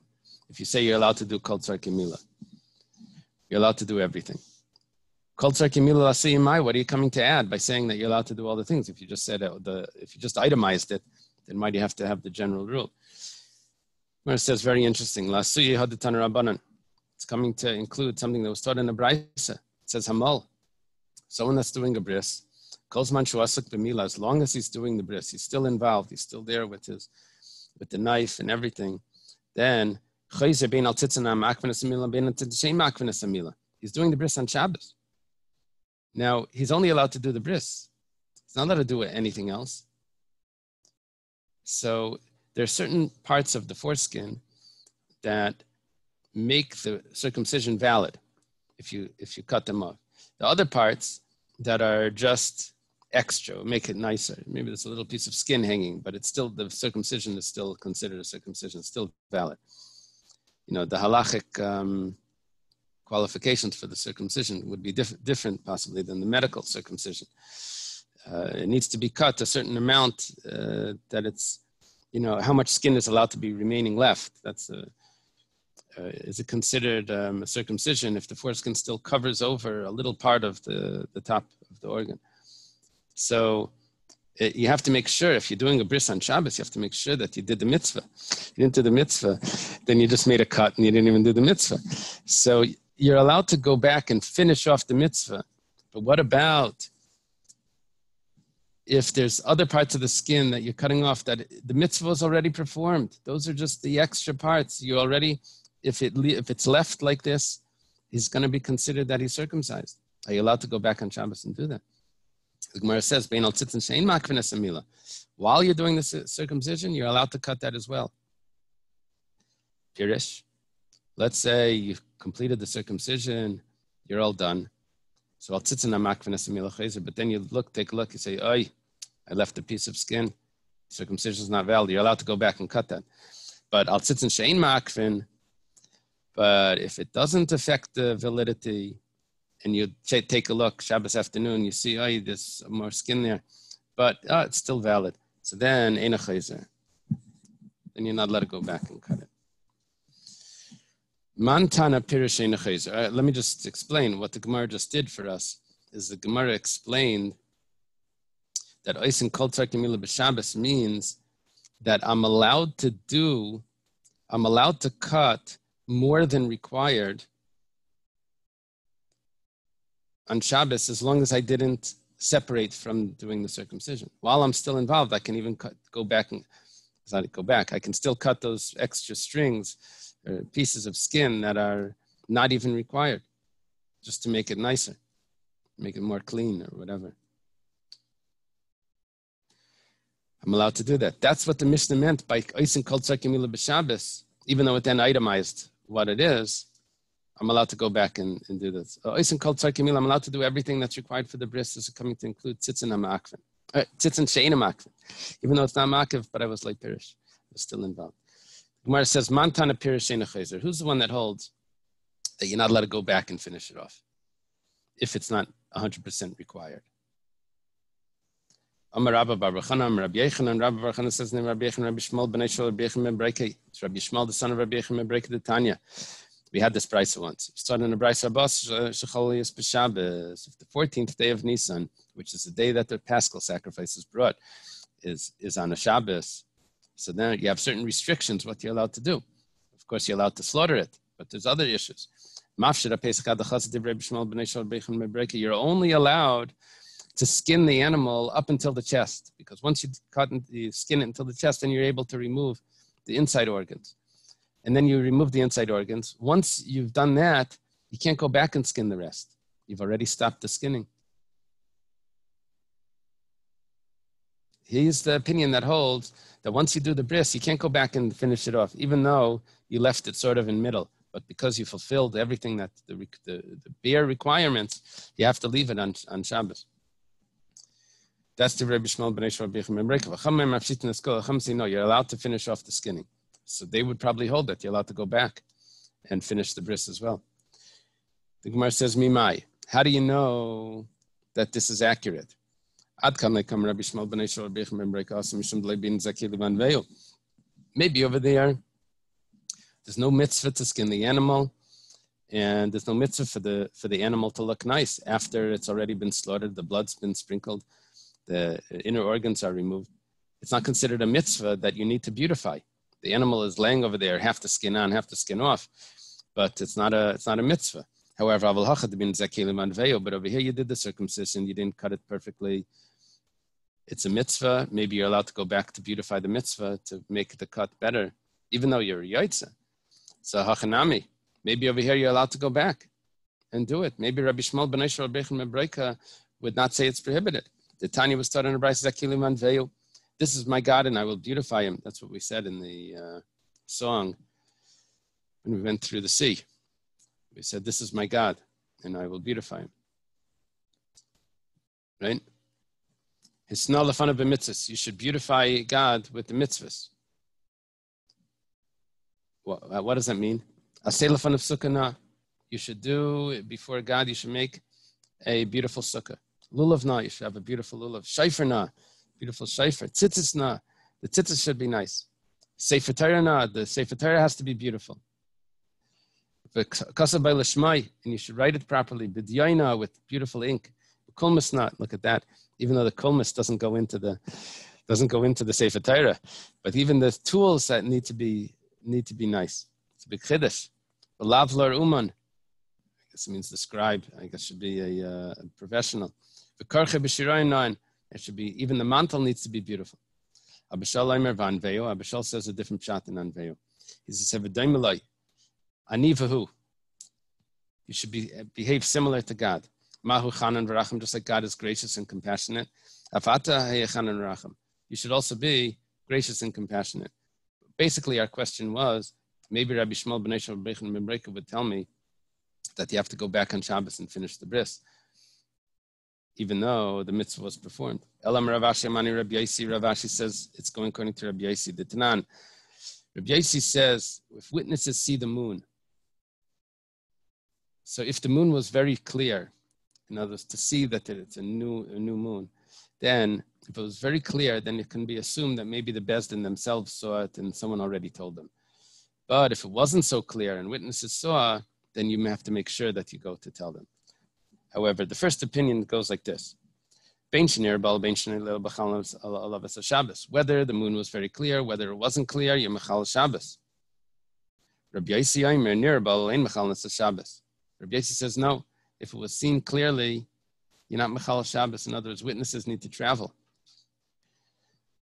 If you say you're allowed to do Kol Kimila, you're allowed to do everything. What are you coming to add by saying that you're allowed to do all the things? If you just said it, the, if you just itemized it, then why do you have to have the general rule? Where it says very interesting, Lasuyi Hadatan Rabbanan. It's coming to include something that was taught in the Braisa. It says Hamal, someone that's doing a bris, Kozman Shuasak B'mila, as long as he's doing the bris, he's still involved, he's still there with his with the knife and everything, then he's doing the bris on Shabbos. Now, he's only allowed to do the bris. He's not allowed to do anything else. So there are certain parts of the foreskin that make the circumcision valid if you if you cut them off. The other parts that are just extra, make it nicer. Maybe there's a little piece of skin hanging, but it's still, the circumcision is still considered a circumcision, still valid. You know, the halachic um, qualifications for the circumcision would be diff- different possibly than the medical circumcision. Uh, it needs to be cut a certain amount uh, that it's, you know, how much skin is allowed to be remaining left. That's a, uh, is it considered um, a circumcision if the foreskin still covers over a little part of the, the top of the organ? So it, you have to make sure if you're doing a bris on Shabbos, you have to make sure that you did the mitzvah. You didn't do the mitzvah, then you just made a cut and you didn't even do the mitzvah. So you're allowed to go back and finish off the mitzvah. But what about if there's other parts of the skin that you're cutting off that the mitzvah is already performed. Those are just the extra parts. You already, if it if it's left like this, he's going to be considered that he's circumcised. Are you allowed to go back on Shabbos and do that? The Gemara says, While you're doing the circumcision, you're allowed to cut that as well. Pirish. Let's say you've completed the circumcision, you're all done. So I'll tzitzin but then you look, take a look, you say, Oi, I left a piece of skin. Circumcision is not valid. You're allowed to go back and cut that. But al tzitzin shein makvin, but if it doesn't affect the validity, and you take a look Shabbos afternoon, you see, oh, there's more skin there, but oh, it's still valid. So then, then you're not allowed to go back and cut it. Mantana Let me just explain what the Gemara just did for us. Is the Gemara explained that Oisin Kol Tzarkimila B'Shabbos means that I'm allowed to do, I'm allowed to cut more than required on Shabbos as long as I didn't separate from doing the circumcision. While I'm still involved, I can even cut, go back and not go back. I can still cut those extra strings or pieces of skin that are not even required, just to make it nicer, make it more clean or whatever. I'm allowed to do that. That's what the Mishnah meant by Oisin Kol Tzakimila B'Shabbos, even though it then itemized what it is, I'm allowed to go back and, and do this. Uh, I'm allowed to do everything that's required for the bris is coming to include tzitzin amakvin. Uh, tzitzin amakvin. Even though it's not makiv, but I was like pirish. I was still involved. Gemara says, Mantana pirish shein Who's the one that holds that you're not allowed to go back and finish it off if it's not 100% required? Amar Rabba Bar Amar Rabbi Yochanan, Rabbi Bar says, Name Rabbi Yochanan, Rabbi Shmuel, B'nai Shol, Rabbi Yochanan, Mebreke, it's Rabbi Shmuel, the son of Rabbi Yechanan, Mebreke, the Tanya. We had this price once. Starting in the price of Abbas, B'Shabbos, the 14th day of Nisan, which is the day that the Paschal sacrifice is brought, is, is on a Shabbos. So then you have certain restrictions what you're allowed to do. Of course, you're allowed to slaughter it, but there's other issues. You're only allowed to skin the animal up until the chest, because once you cut the skin it until the chest, then you're able to remove the inside organs. And then you remove the inside organs. Once you've done that, you can't go back and skin the rest. You've already stopped the skinning. He's the opinion that holds that once you do the bris, you can't go back and finish it off, even though you left it sort of in middle. But because you fulfilled everything that the, the, the bare requirements, you have to leave it on, on Shabbos. That's the Rebbe Shmuel B'nai say, no, you're allowed to finish off the skinning. So they would probably hold that. You're allowed to go back and finish the bris as well. The Gemara says, Mimai. How do you know that this is accurate? Maybe over there, there's no mitzvah to skin the animal, and there's no mitzvah for the for the animal to look nice after it's already been slaughtered. The blood's been sprinkled the inner organs are removed, it's not considered a mitzvah that you need to beautify. The animal is laying over there, half the skin on, half the skin off, but it's not a it's not a mitzvah. However, but over here you did the circumcision, you didn't cut it perfectly. It's a mitzvah. Maybe you're allowed to go back to beautify the mitzvah to make the cut better, even though you're a yaitza. So hachanami. Maybe over here you're allowed to go back and do it. Maybe Rabbi Shmuel ben would not say it's prohibited. The Tanya was taught in the Veil. This is my God, and I will beautify him. That's what we said in the uh, song when we went through the sea. We said, This is my God, and I will beautify him. Right? Hisna lefana b'mitzvahs. You should beautify God with the mitzvahs. What, what does that mean? Asay lefana sukkah You should do before God. You should make a beautiful sukkah. Lulav na, you should have a beautiful lulav. Shaifer na, beautiful shaifer. Tzitzis na, the tzitzis should be nice. Sefer Torah na, the Sefer Torah has to be beautiful. Kasa by and you should write it properly. B'dyaina with beautiful ink. Kulmas not. look at that. Even though the kulmas doesn't go into the doesn't go into the Sefer Torah, but even the tools that need to be need to be nice. A big chiddush. Lavlar uman. I guess it means the scribe. I guess should be a, uh, a professional. The karche b'shirayin It should be, even the mantle needs to be beautiful. Abba Shaul Leimer Vanveo. Abba Shaul says a different shot in Anveo. He says, Ani Anivahu. You should be, behave similar to God. Mahu Chanan Varachim, just like God is gracious and compassionate. Afata Chanan Varachim. You should also be gracious and compassionate. Basically, our question was maybe Rabbi Shmuel Ben B'nai Shalom would tell me that you have to go back on Shabbos and finish the bris even though the mitzvah was performed. Elam Rav Ashi Mani Rabbi Yossi, Ravashi says it's going according to Rabbi Yossi. The Tanan. Rabbi Yossi says if witnesses see the moon, so if the moon was very clear, in other words, to see that it's a new, a new moon, then if it was very clear, then it can be assumed that maybe the Besdin themselves saw it and someone already told them. But if it wasn't so clear and witnesses saw, then you have to make sure that you go to tell them. However, the first opinion goes like this. Whether the moon was very clear, whether it wasn't clear, Ein Mechal Shabbos. Rabbi Yossi says no. If it was seen clearly, you're not Mechal Shabbos. In other words, witnesses need to travel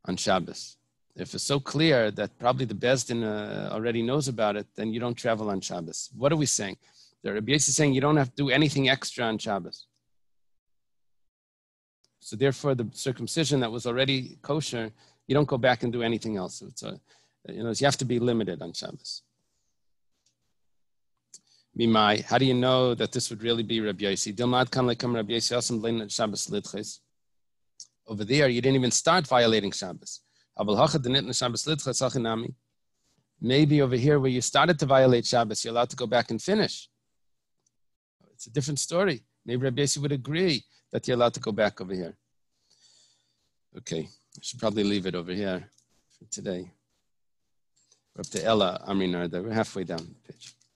on Shabbos. If it's so clear that probably the Besdin uh, already knows about it, then you don't travel on Shabbos. What are we saying? The Rabbi is saying you don't have to do anything extra on Shabbos. So therefore, the circumcision that was already kosher, you don't go back and do anything else. So it's a, you know, you have to be limited on Shabbos. Mimai, how do you know that this would really be Rabbi Yossi? Kan lekam Rabbi Yossi asam Shabbos lidches. Over there, you didn't even start violating Shabbos. Maybe over here, where you started to violate Shabbos, you're allowed to go back and finish. It's a different story. Maybe Rabbi Yossi would agree that you're allowed to go back over here. Okay, I should probably leave it over here for today. We're up to Ella Aminarda. We're halfway down the page.